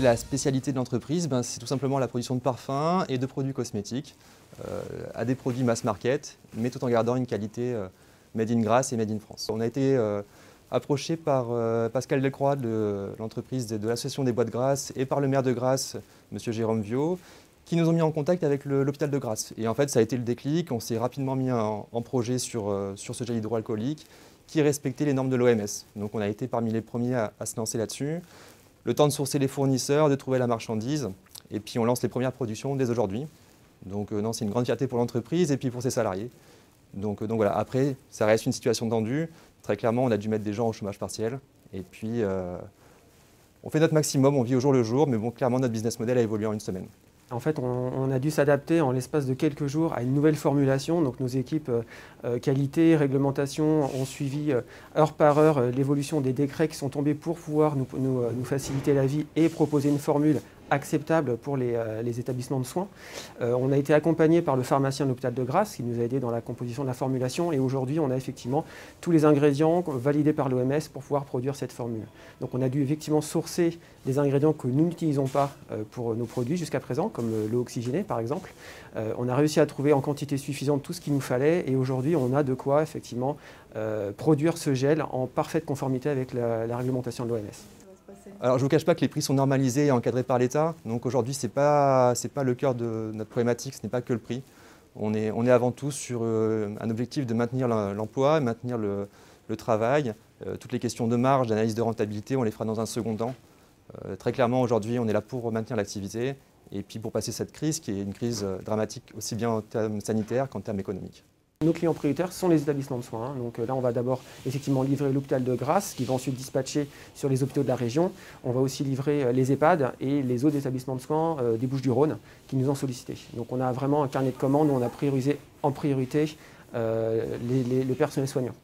La spécialité de l'entreprise, ben, c'est tout simplement la production de parfums et de produits cosmétiques euh, à des produits mass market, mais tout en gardant une qualité euh, made in Grasse et made in France. On a été euh, approché par Pascal Delcroix de l'entreprise de, l'association des bois de Grasse et par le maire de Grasse, M. Jérôme Viau, qui nous ont mis en contact avec l'hôpital de Grasse. Et en fait, ça a été le déclic. On s'est rapidement mis en, projet sur, sur ce gel hydroalcoolique qui respectait les normes de l'OMS. Donc on a été parmi les premiers à, à se lancer là-dessus. Le temps de sourcer les fournisseurs, de trouver la marchandise, et puis on lance les premières productions dès aujourd'hui. Donc euh, non, c'est une grande fierté pour l'entreprise et puis pour ses salariés. Donc, euh, donc voilà, après, ça reste une situation tendue. Très clairement, on a dû mettre des gens au chômage partiel. Et puis, euh, on fait notre maximum, on vit au jour le jour, mais bon, clairement, notre business model a évolué en une semaine. En fait, on, a dû s'adapter en l'espace de quelques jours à une nouvelle formulation. Donc, nos équipes qualité, réglementation ont suivi heure par heure l'évolution des décrets qui sont tombés pour pouvoir nous, nous faciliter la vie et proposer une formule acceptable pour les, euh, établissements de soins. Euh, on a été accompagné par le pharmacien de l'hôpital de Grasse qui nous a aidé dans la composition de la formulation et aujourd'hui on a effectivement tous les ingrédients validés par l'OMS pour pouvoir produire cette formule. Donc on a dû effectivement sourcer des ingrédients que nous n'utilisons pas euh, pour nos produits jusqu'à présent, comme l'eau oxygénée par exemple. on a réussi à trouver en quantité suffisante tout ce qu'il nous fallait et aujourd'hui on a de quoi effectivement produire ce gel en parfaite conformité avec la réglementation de l'OMS. Alors je ne vous cache pas que les prix sont normalisés et encadrés par l'État. Donc aujourd'hui, ce n'est pas, le cœur de notre problématique, ce n'est pas que le prix. On est, on est avant tout sur euh, un objectif de maintenir l'emploi, maintenir le, travail. Euh, toutes les questions de marge, d'analyse de rentabilité, on les fera dans un second temps. Euh, très clairement, aujourd'hui, on est là pour maintenir l'activité et puis pour passer cette crise qui est une crise dramatique aussi bien en termes sanitaires qu'en termes économiques. Nos clients prioritaires sont les établissements de soins. Hein. Donc euh, là, on va d'abord effectivement livrer l'hôpital de Grasse, qui va ensuite dispatcher sur les hôpitaux de la région. On va aussi livrer euh, les EHPAD et les autres établissements de soins euh, des Bouches-du-Rhône qui nous ont sollicité. Donc on a vraiment un carnet de commandes où on a priorisé en priorité les, le personnel soignant.